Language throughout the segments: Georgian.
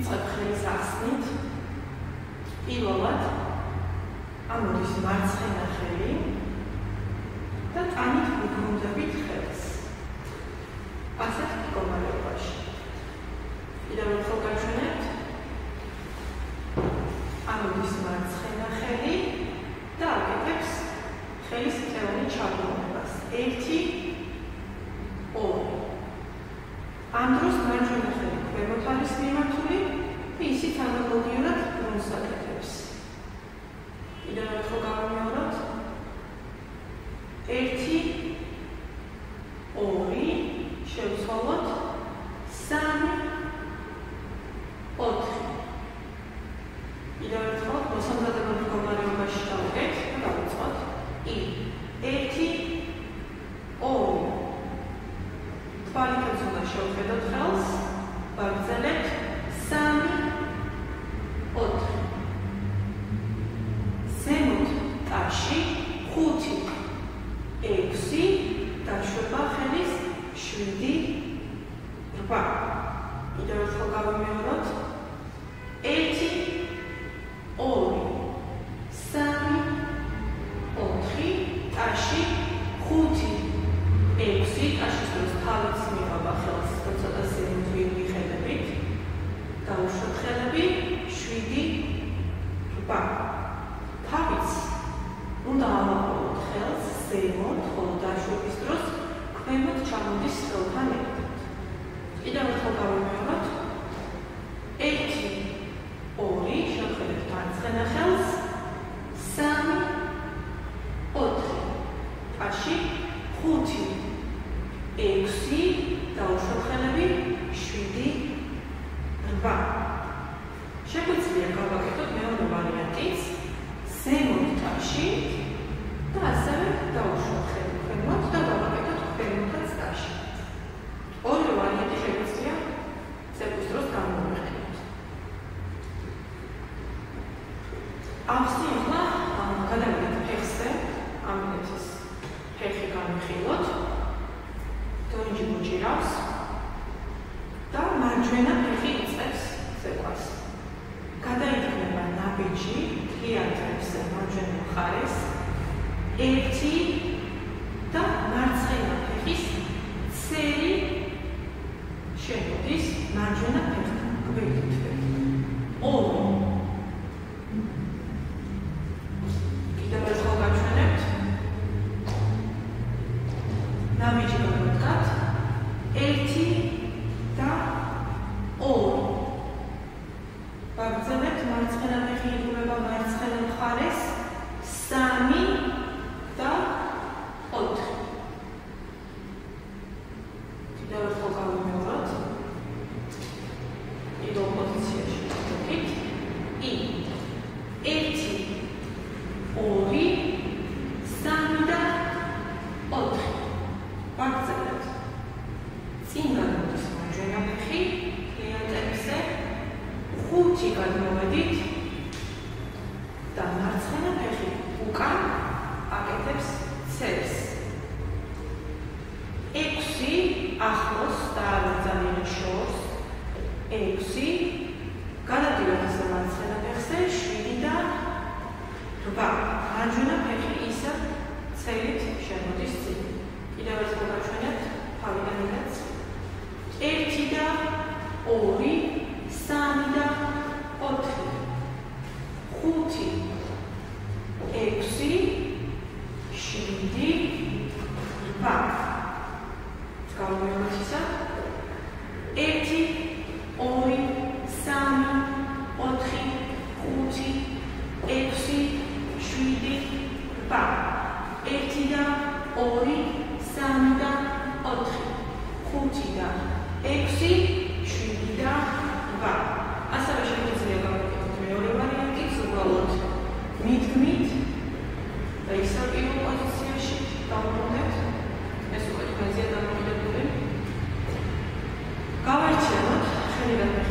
ვიწყებ ხეის ასნით. პირველად ამოდის მარცხენა ხელი და ტანით ვიგრუნდებით Hindi? Opa. Então eu focava meu rosto. about აფსი ახლა გადავიდეთ ფეხზე, ამიტომ ეს ფეხი განვიხილოთ. დონჯი მოჭირავს და მარჯვენა ფეხი იწევს ზეკვას. გადაიქნება ნაბიჯი თლიან თევზზე მარჯვენა მხარეს. ერთი Não, mentira. начинают молодеть, even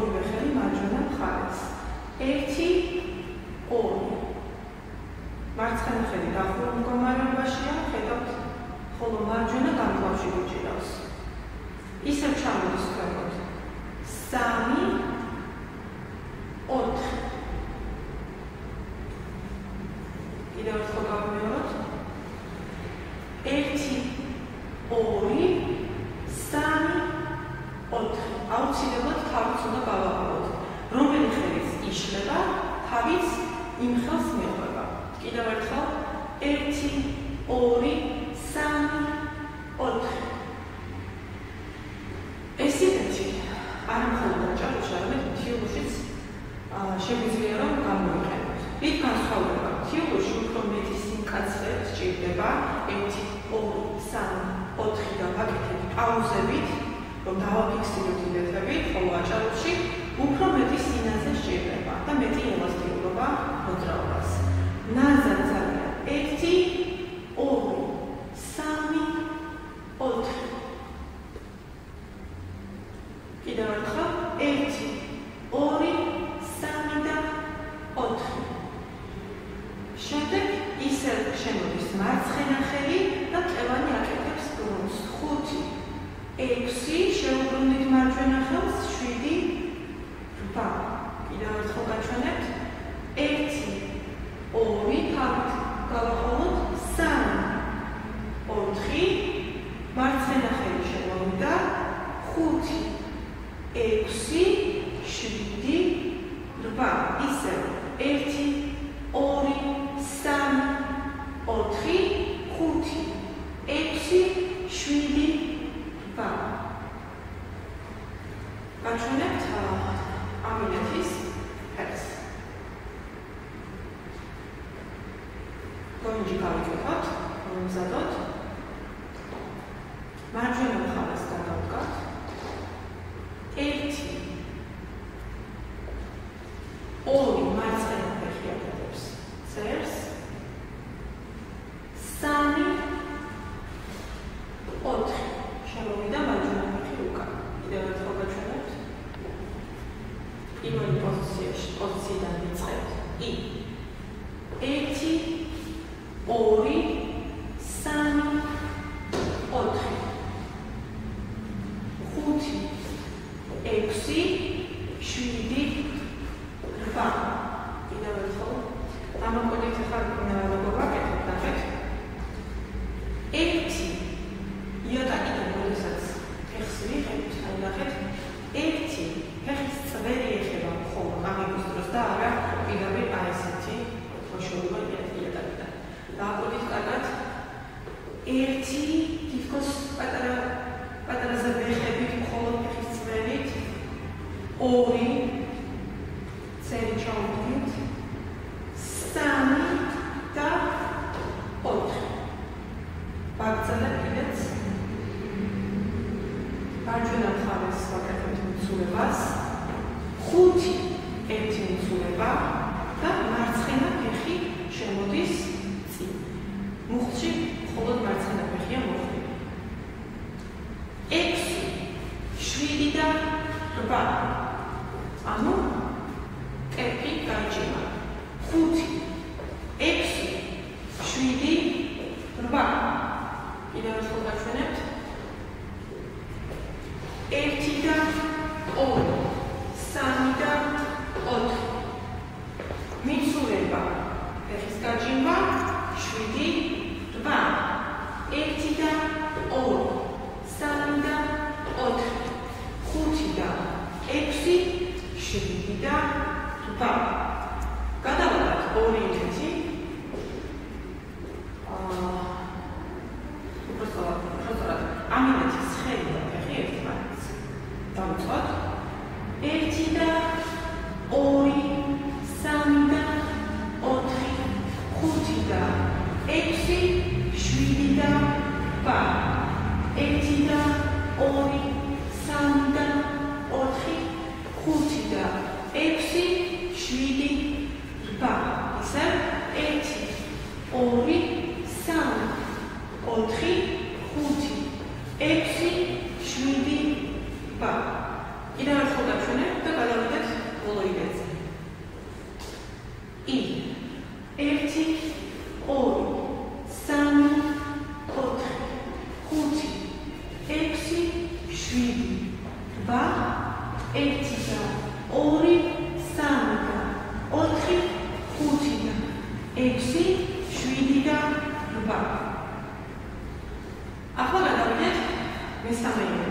ორივე ხელი მარჯვენა მხარეს. 1 2 მარცხენა ხელი დახურულ მდგომარეობაშია, ხედავთ, ხოლო მარჯვენა გამკლავში უჭირავს. ისევ ჩამოდის ქვემოთ. 3 ერთი, ორი, სამი, ოთხი. ეს ისეთი არ მხოლოდ ჭარში, არამედ თიურშიც შეგვიძლია რომ გამოიყენოს. რით განსხვავდება? თიურში უფრო მეტი სიმკაცრე სჭირდება 1, 2, 3, 4 და ვაკეთებთ პაუზებით, რომ დავაფიქსიროთ იმედები, ხოლო აჭარში უფრო მეტი სინაზე სჭირდება და მეტი ელასტიკურობა მოძრაობას. ნაზად Gracias. パー。ガタガタ氷入れ Five. esta mañana.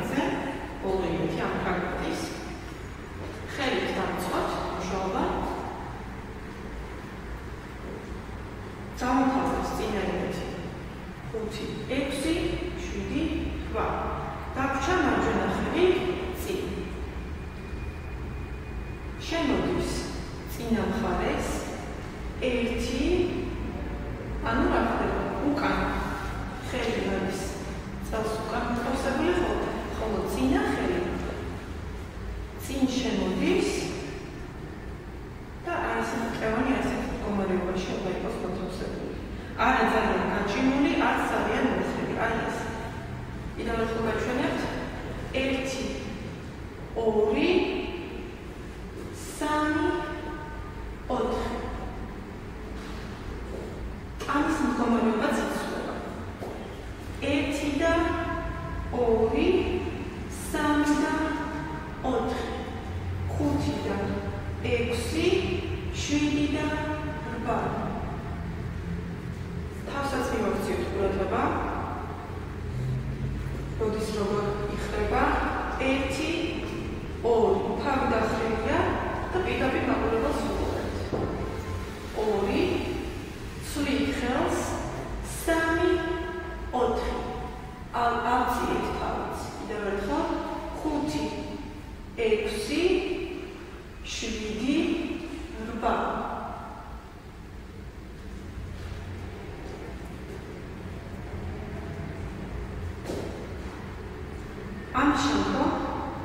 ამ შემდგომ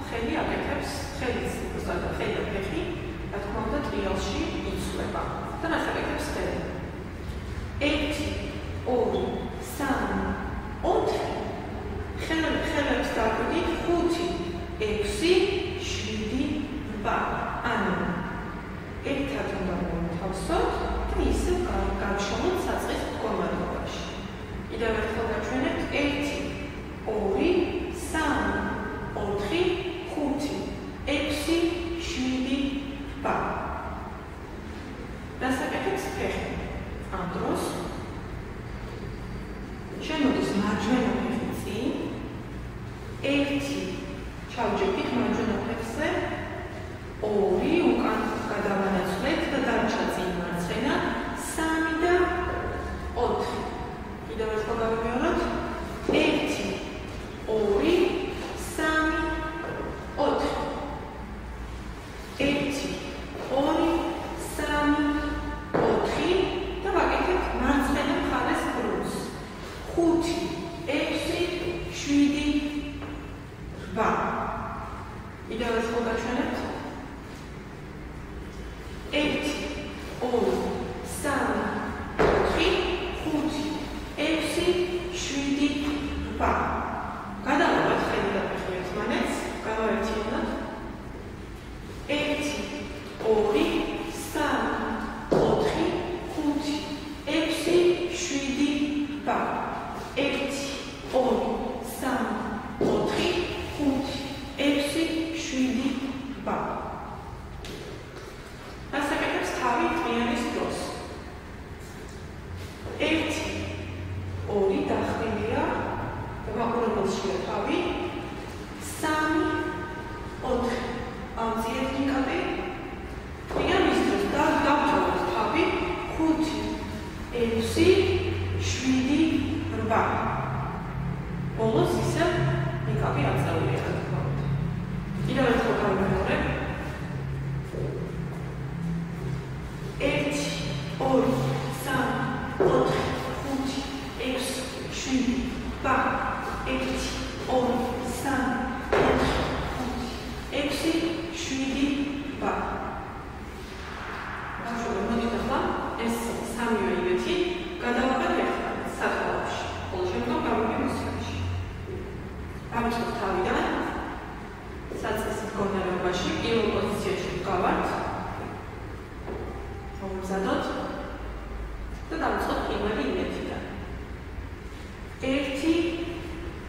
ხელი აკეთებს ხელის უბრალოდ ხელი და ფეხი, რა თქმა უნდა, ტრიალში იცვლება და რას აკეთებს ხელი? 1 2 3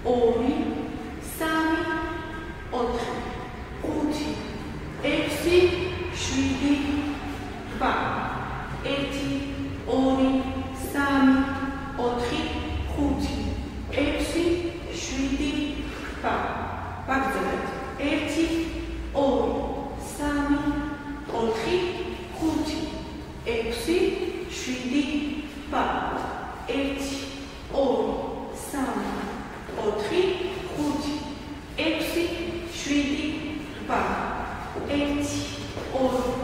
or repente, houve